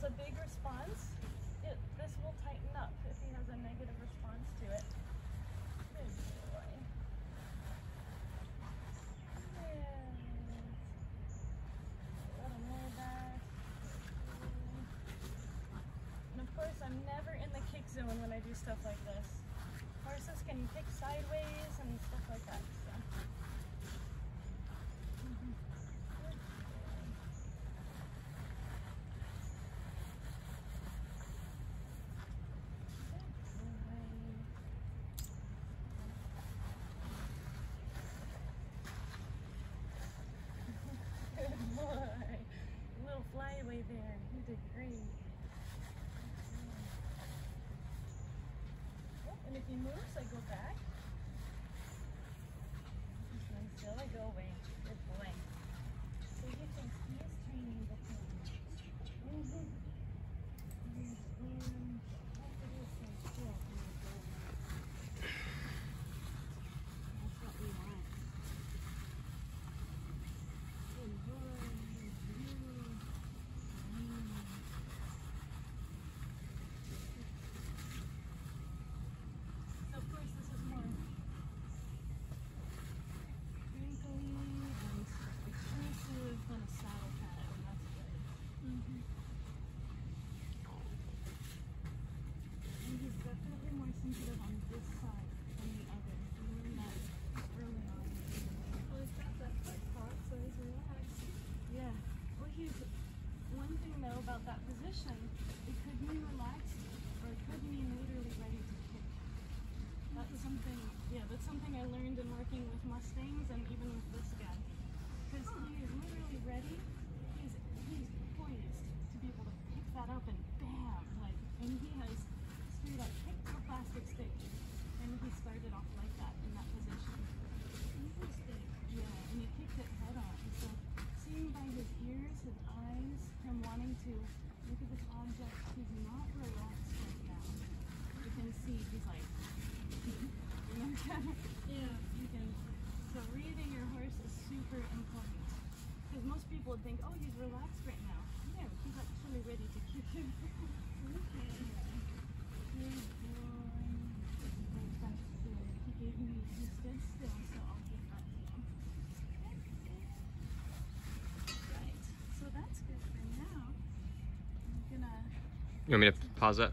has a big response, it, this will tighten up if he has a negative response to it. Good boy. And of course, I'm never in the kick zone when I do stuff like this. Horses can kick sideways and stuff like that. So. Mhm. Good boy. Good boy. Little flyaway there. You did great. Oh, and if he moves, I go back. He stands still, I go away. Good boy. So he thinks he is training the team. Mm-hmm. Yes, and after this, I still can go. That's what we want. Good boy. Good boy. Mm. So of course this is more crinkly and extrusive than a saddle pad, and that's good. And he's definitely more sensitive on this side than the other. We learned that early on. Well, he's got that foot caught, so he's relaxed. Yeah. Well, he's one thing though about that position. It could mean relaxed, or it could mean literally ready to kick. That's something. Yeah, that's something I learned in working with Mustangs and even with this guy, because he is literally ready. He's he's poised to be able to pick that up and bam, like, and he has straight up kicked the plastic stick, and he started off like that in that position. Interesting. Yeah, and he kicked it head on. So seeing by his ears, his eyes, him wanting to look at this object, he's not relaxed right now. You can see he's like, you you can. So reading your horse is super important. Because most people would think, oh, he's relaxed right now. No, he's actually ready to kick him. You want me to pause that?